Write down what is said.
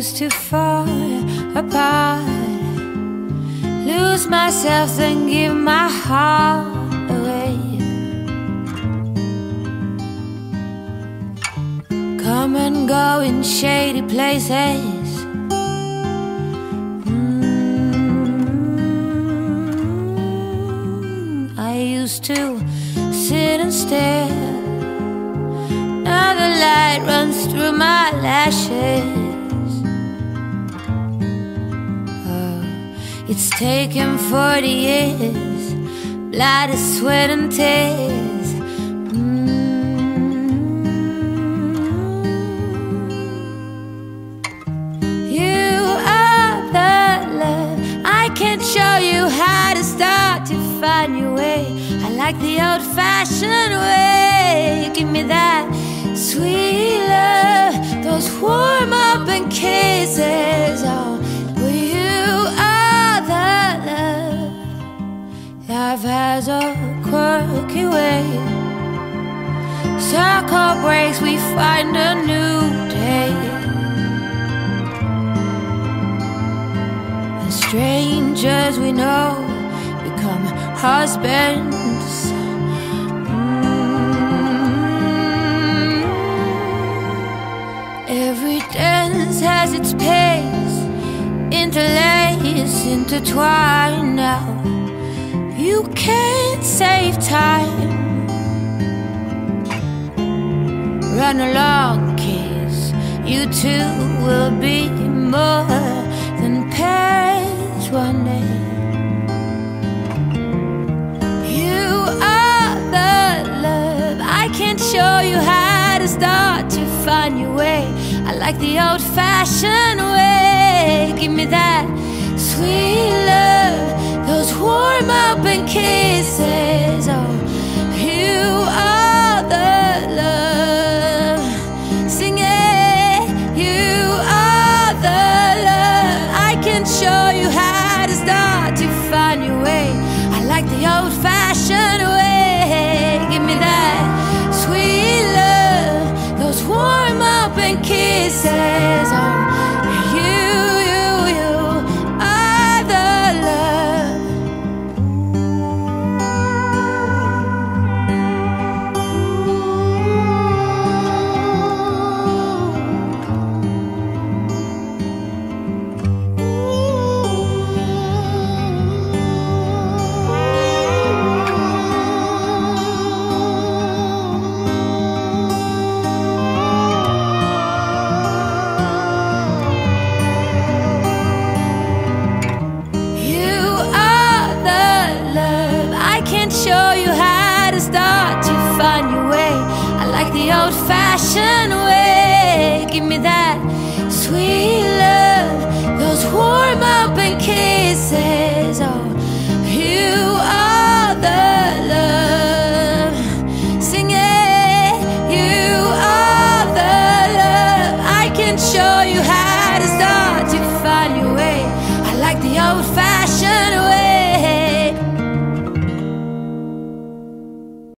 used to fall apart, lose myself, and give my heart away. Come and go in shady places. Mm, I used to sit and stare. Now the light runs through my lashes. It's taken 40 years, blood, sweat, and tears. Mm. You are the love. I can't show you how to start to find your way. I like the old fashioned way. Give me that sweet love, those warm up and kisses. Circle breaks, we find a new day. And strangers we know become husbands. Mm. Every dance has its pace, interlace, intertwine now. You can't save time. Run along, kids. You two will be more than pairs one day. You are the love. I can't show you how to start to find your way. I like the old fashioned way. show you how to start to find your way. I like the old fashioned way. Give me that sweet love, those warm-up and kisses. Oh, you are the love. Sing it, you are the love. I can show you how to start to find your way. I like the old fashioned way.